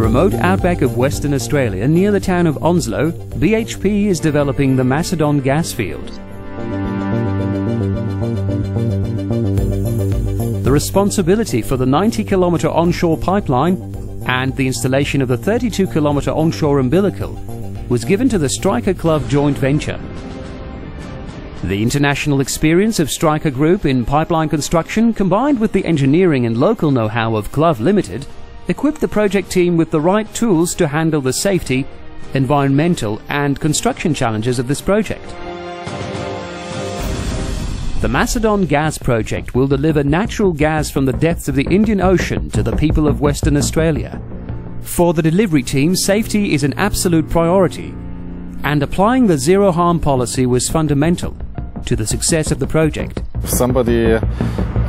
remote outback of Western Australia near the town of Onslow, BHP is developing the Macedon gas field. The responsibility for the 90 kilometre onshore pipeline and the installation of the 32 kilometre onshore umbilical was given to the Streicher Clough joint venture. The international experience of Streicher Group in pipeline construction combined with the engineering and local know-how of Clough Limited equipped the project team with the right tools to handle the safety, environmental and construction challenges of this project. The Macedon Gas Project will deliver natural gas from the depths of the Indian Ocean to the people of Western Australia. For the delivery team, safety is an absolute priority, and applying the zero harm policy was fundamental to the success of the project. If somebody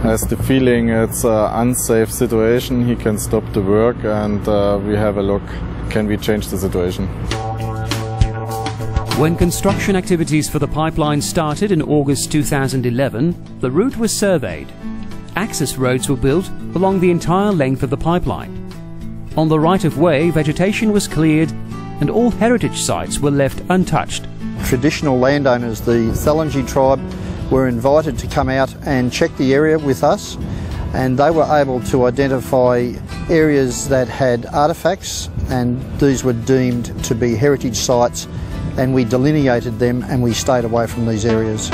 has the feeling it's an unsafe situation, he can stop the work and uh, we have a look, can we change the situation? When construction activities for the pipeline started in August 2011, the route was surveyed. Access roads were built along the entire length of the pipeline. On the right-of-way, vegetation was cleared and all heritage sites were left untouched traditional landowners, the Thalanyji tribe, were invited to come out and check the area with us and they were able to identify areas that had artefacts and these were deemed to be heritage sites and we delineated them and we stayed away from these areas.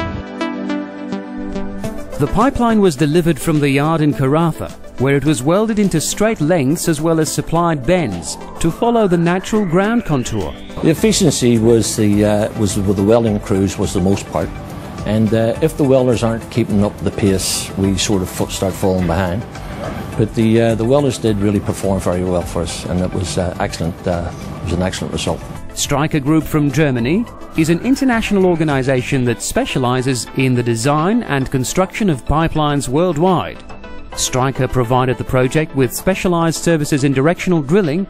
The pipeline was delivered from the yard in Karratha, where it was welded into straight lengths as well as supplied bends to follow the natural ground contour. The efficiency was the uh, was with the welding crews was the most part, and uh, if the welders aren't keeping up the pace, we sort of start falling behind. But the uh, the welders did really perform very well for us, and it was uh, excellent. Uh, it was an excellent result. Streicher Group from Germany is an international organization that specializes in the design and construction of pipelines worldwide. Streicher provided the project with specialized services in directional drilling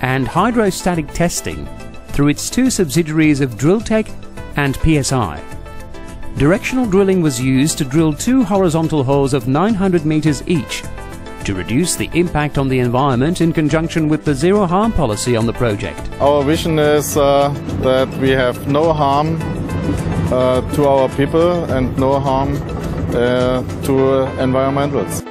and hydrostatic testing through its two subsidiaries of DrillTec and PSI. Directional drilling was used to drill two horizontal holes of 900 meters each to reduce the impact on the environment in conjunction with the zero harm policy on the project. Our vision is uh, that we have no harm uh, to our people and no harm uh, to environmentals.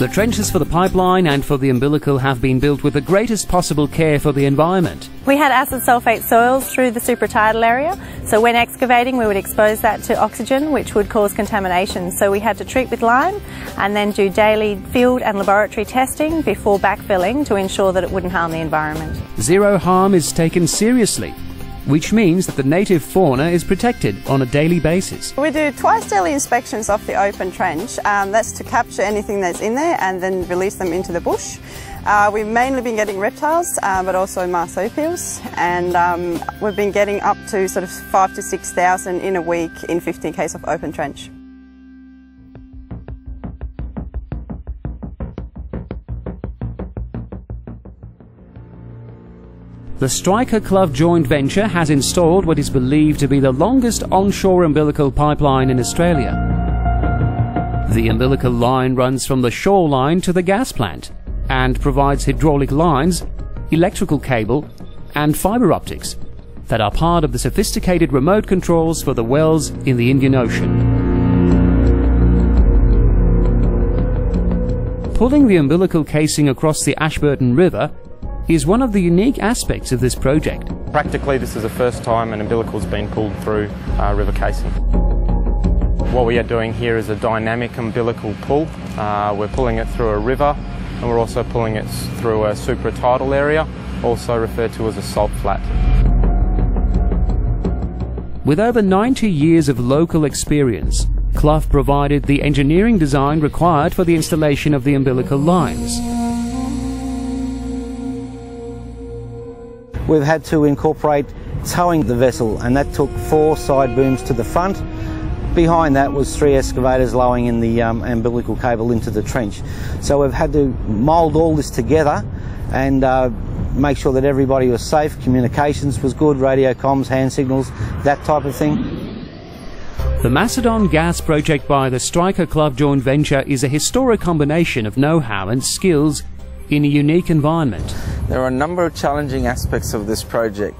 The trenches for the pipeline and for the umbilical have been built with the greatest possible care for the environment. We had acid sulfate soils through the supratidal area, so when excavating we would expose that to oxygen which would cause contamination. So we had to treat with lime and then do daily field and laboratory testing before backfilling to ensure that it wouldn't harm the environment. Zero harm is taken seriously which means that the native fauna is protected on a daily basis. We do twice daily inspections of the open trench. Um, that's to capture anything that's in there and then release them into the bush. Uh, we've mainly been getting reptiles, uh, but also marsupials, and um, we've been getting up to sort of five to 6,000 in a week in 15 case of open trench. The Streicher Clough joint venture has installed what is believed to be the longest onshore umbilical pipeline in Australia. The umbilical line runs from the shoreline to the gas plant and provides hydraulic lines, electrical cable and fibre optics that are part of the sophisticated remote controls for the wells in the Indian Ocean. Pulling the umbilical casing across the Ashburton River is one of the unique aspects of this project. Practically this is the first time an umbilical has been pulled through uh, river casing. What we are doing here is a dynamic umbilical pull. Uh, we're pulling it through a river and we're also pulling it through a supratidal area, also referred to as a salt flat. With over 90 years of local experience, Clough provided the engineering design required for the installation of the umbilical lines. We've had to incorporate towing the vessel and that took four side booms to the front. Behind that was three excavators lowering in the um, umbilical cable into the trench. So we've had to mould all this together and uh, make sure that everybody was safe, communications was good, radio comms, hand signals, that type of thing. The Macedon Gas project by the Streicher Clough joint venture is a historic combination of know-how and skills in a unique environment. There are a number of challenging aspects of this project.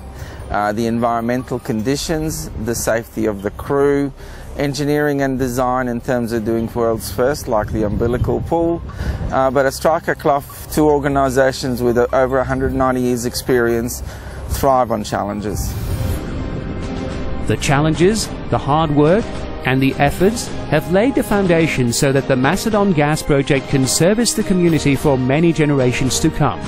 Uh, the environmental conditions, the safety of the crew, engineering and design in terms of doing world's first, like the umbilical pool. Uh, but at Streicher Clough, two organisations with over 190 years' experience thrive on challenges. The challenges, the hard work, and the efforts have laid the foundation so that the Macedon Gas Project can service the community for many generations to come.